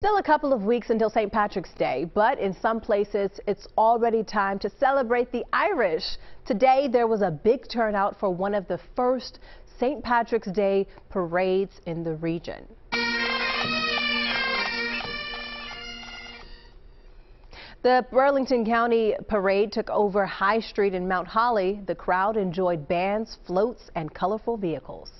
Still a couple of weeks until St. Patrick's Day, but in some places it's already time to celebrate the Irish. Today there was a big turnout for one of the first St. Patrick's Day parades in the region. The Burlington County Parade took over High Street in Mount Holly. The crowd enjoyed bands, floats, and colorful vehicles.